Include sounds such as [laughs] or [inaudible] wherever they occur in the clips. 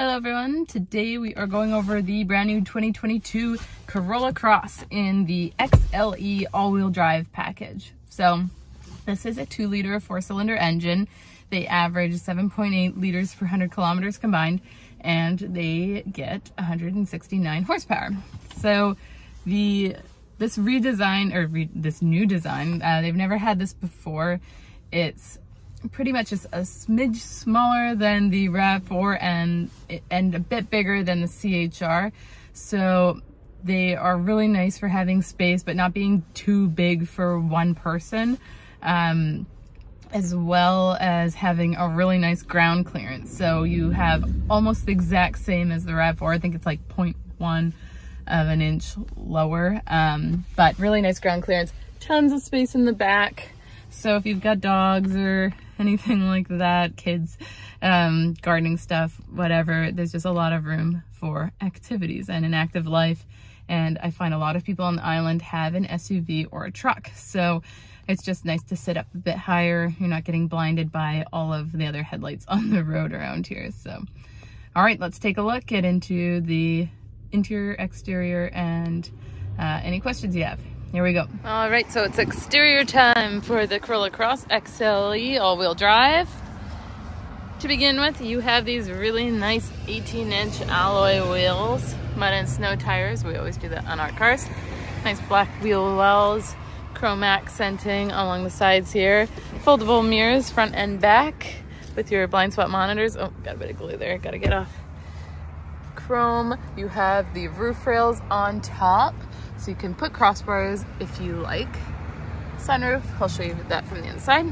Hello everyone, today we are going over the brand new 2022 Corolla Cross in the XLE all-wheel drive package. So this is a 2 liter 4 cylinder engine. They average 7.8 liters per 100 kilometers combined and they get 169 horsepower. So the this redesign or re, this new design, uh, they've never had this before. It's pretty much just a smidge smaller than the RAV4 and, and a bit bigger than the CHR. So they are really nice for having space, but not being too big for one person. Um, as well as having a really nice ground clearance. So you have almost the exact same as the RAV4. I think it's like 0.1 of an inch lower, um, but really nice ground clearance. Tons of space in the back. So if you've got dogs or anything like that, kids, um, gardening stuff, whatever, there's just a lot of room for activities and an active life. And I find a lot of people on the island have an SUV or a truck. So it's just nice to sit up a bit higher. You're not getting blinded by all of the other headlights [laughs] on the road around here. So, all right, let's take a look, get into the interior, exterior, and uh, any questions you have. Here we go. All right, so it's exterior time for the Corolla Cross XLE all-wheel drive. To begin with, you have these really nice 18-inch alloy wheels, mud and snow tires. We always do that on our cars. Nice black wheel wells, chrome accenting along the sides here. Foldable mirrors, front and back, with your blind spot monitors. Oh, got a bit of glue there, gotta get off. Chrome, you have the roof rails on top so you can put crossbars if you like. Sunroof, I'll show you that from the inside.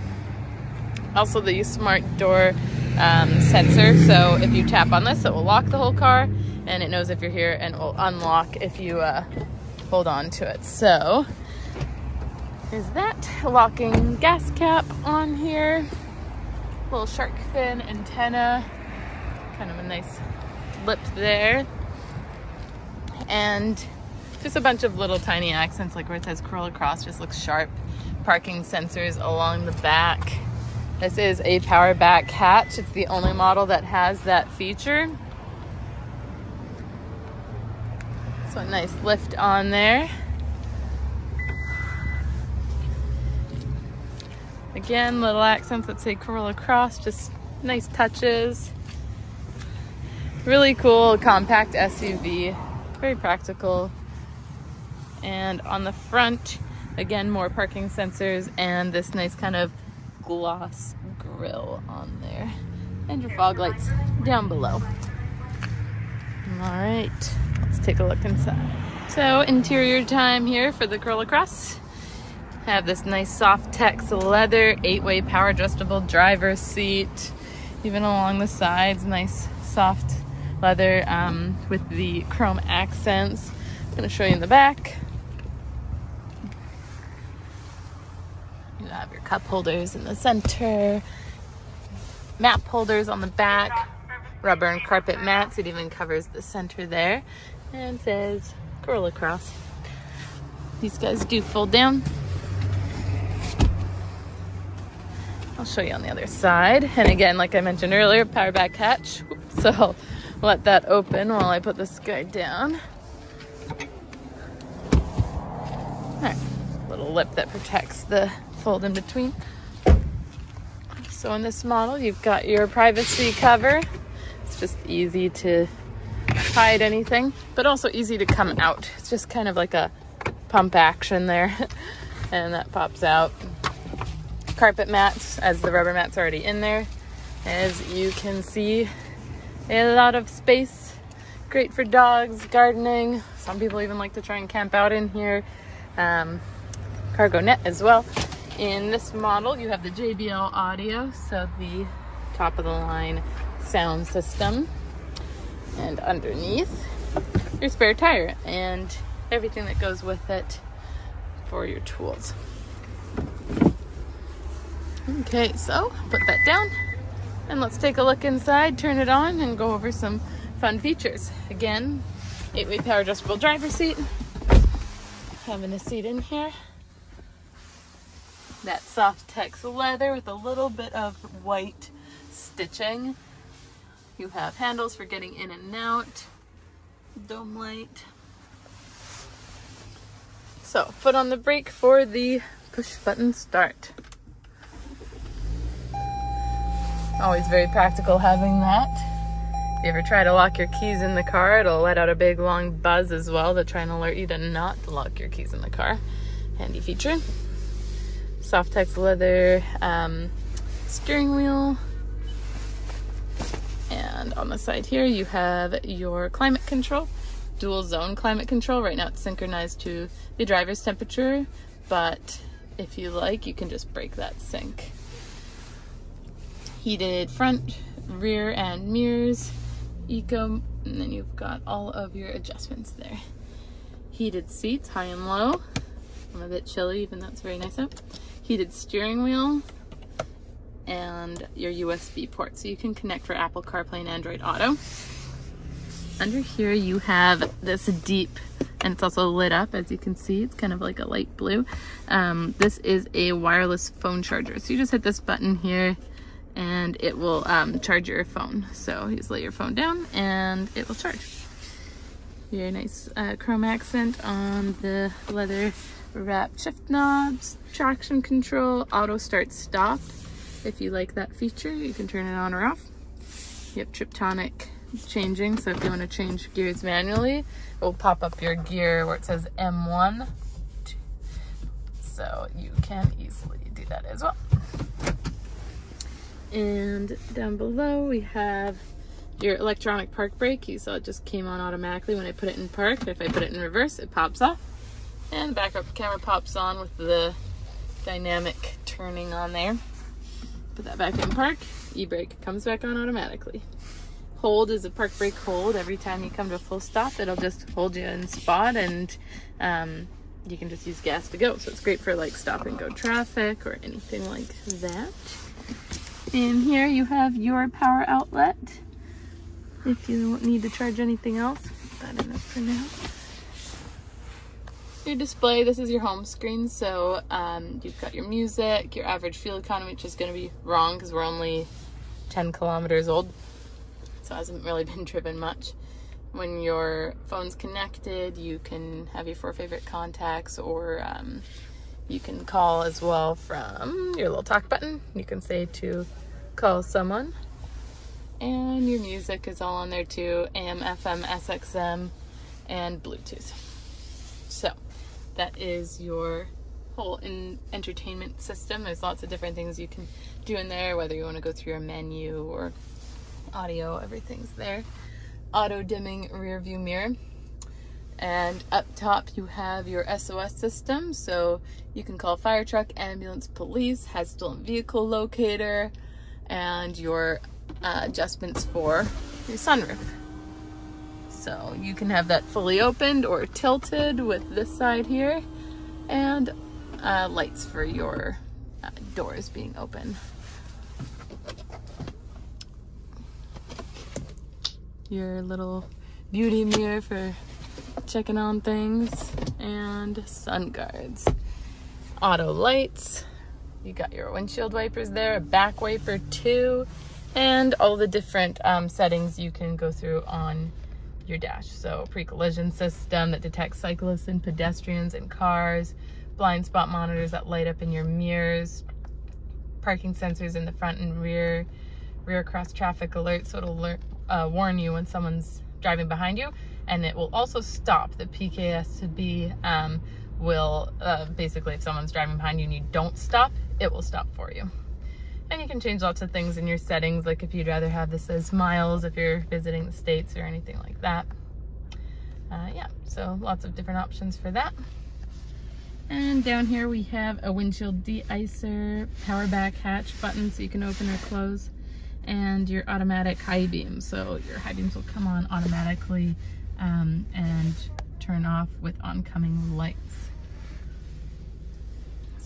Also the smart door um, sensor. So if you tap on this, it will lock the whole car and it knows if you're here and it will unlock if you uh, hold on to it. So is that locking gas cap on here. Little shark fin antenna. Kind of a nice lip there. And just a bunch of little tiny accents like where it says Corolla Cross just looks sharp. Parking sensors along the back. This is a power back hatch. It's the only model that has that feature. So a nice lift on there. Again, little accents that say Corolla Cross, just nice touches. Really cool compact SUV, very practical. And on the front, again, more parking sensors and this nice kind of gloss grill on there. And your fog lights down below. All right, let's take a look inside. So interior time here for the Corolla Cross. Have this nice Softex leather, eight-way power adjustable driver's seat. Even along the sides, nice soft leather um, with the chrome accents. I'm gonna show you in the back. You have your cup holders in the center, map holders on the back, rubber and carpet mats. It even covers the center there and says Corolla Cross. These guys do fold down. I'll show you on the other side. And again, like I mentioned earlier, power back hatch. [laughs] So I'll let that open while I put this guy down. All right, little lip that protects the fold in between. So in this model, you've got your privacy cover. It's just easy to hide anything, but also easy to come out. It's just kind of like a pump action there. [laughs] and that pops out. Carpet mats, as the rubber mat's already in there. As you can see, a lot of space. Great for dogs, gardening. Some people even like to try and camp out in here. Um, cargo net as well. In this model, you have the JBL audio, so the top of the line sound system. And underneath, your spare tire and everything that goes with it for your tools. Okay, so put that down and let's take a look inside, turn it on, and go over some fun features. Again, eight-way power adjustable driver seat. Having a seat in here that Softex leather with a little bit of white stitching You have handles for getting in and out, dome light. So foot on the brake for the push button start. Always very practical having that. If you ever try to lock your keys in the car, it'll let out a big long buzz as well to try and alert you to not lock your keys in the car. Handy feature. Softex leather um, steering wheel. And on the side here, you have your climate control, dual zone climate control. Right now it's synchronized to the driver's temperature, but if you like, you can just break that sync heated front, rear, and mirrors, eco, and then you've got all of your adjustments there. Heated seats, high and low. I'm a bit chilly, even though it's very nice out. Heated steering wheel, and your USB port. So you can connect for Apple CarPlay and Android Auto. Under here you have this deep, and it's also lit up as you can see, it's kind of like a light blue. Um, this is a wireless phone charger. So you just hit this button here and it will um, charge your phone. So you just lay your phone down and it will charge. Very nice uh, chrome accent on the leather wrap shift knobs, traction control, auto start stop. If you like that feature, you can turn it on or off. You have Triptonic changing, so if you want to change gears manually, it will pop up your gear where it says M1. So you can easily do that as well. And down below we have your electronic park brake. You saw it just came on automatically when I put it in park. If I put it in reverse, it pops off. And the backup camera pops on with the dynamic turning on there. Put that back in park. E-brake comes back on automatically. Hold is a park brake hold. Every time you come to a full stop, it'll just hold you in spot and um, you can just use gas to go. So it's great for like stop and go traffic or anything like that. In here you have your power outlet. If you need to charge anything else, put that in there for now. Your display, this is your home screen. So um, you've got your music, your average fuel economy, which is gonna be wrong because we're only 10 kilometers old. So it hasn't really [laughs] been driven much. When your phone's connected, you can have your four favorite contacts or um, you can call as well from your little talk button. You can say to call someone. And your music is all on there too AM, FM, SXM, and Bluetooth. So that is your whole in entertainment system. There's lots of different things you can do in there, whether you want to go through your menu or audio, everything's there. Auto dimming rear view mirror. And up top you have your SOS system, so you can call fire truck, ambulance, police, has stolen vehicle locator, and your uh, adjustments for your sunroof. So you can have that fully opened or tilted with this side here, and uh, lights for your uh, doors being open. Your little beauty mirror for checking on things and sun guards. Auto lights. You got your windshield wipers there, a back wiper too, and all the different um, settings you can go through on your dash. So pre-collision system that detects cyclists and pedestrians and cars, blind spot monitors that light up in your mirrors, parking sensors in the front and rear, rear cross traffic alert so it'll alert, uh, warn you when someone's driving behind you and it will also stop. The PKSB um, will uh, basically, if someone's driving behind you and you don't stop, it will stop for you. And you can change lots of things in your settings, like if you'd rather have this as miles, if you're visiting the States or anything like that. Uh, yeah, so lots of different options for that. And down here we have a windshield de-icer, power back hatch button so you can open or close, and your automatic high beam. So your high beams will come on automatically um, and turn off with oncoming lights.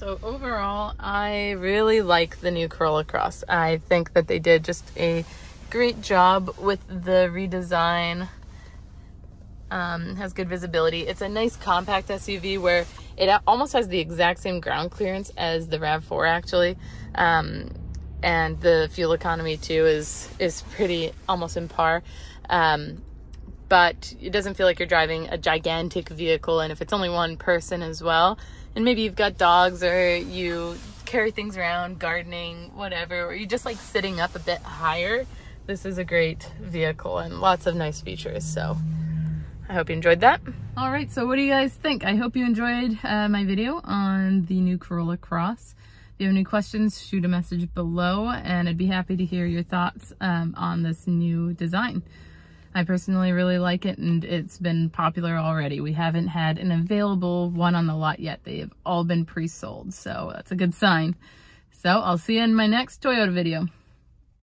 So overall, I really like the new Corolla Cross. I think that they did just a great job with the redesign. Um, has good visibility. It's a nice compact SUV where it almost has the exact same ground clearance as the RAV4 actually. Um, and the fuel economy too is is pretty almost in par. Um, but it doesn't feel like you're driving a gigantic vehicle. And if it's only one person as well, and maybe you've got dogs or you carry things around, gardening, whatever, or you're just like sitting up a bit higher, this is a great vehicle and lots of nice features. So I hope you enjoyed that. All right, so what do you guys think? I hope you enjoyed uh, my video on the new Corolla Cross. If you have any questions, shoot a message below and I'd be happy to hear your thoughts um, on this new design. I personally really like it and it's been popular already. We haven't had an available one on the lot yet. They have all been pre-sold, so that's a good sign. So I'll see you in my next Toyota video.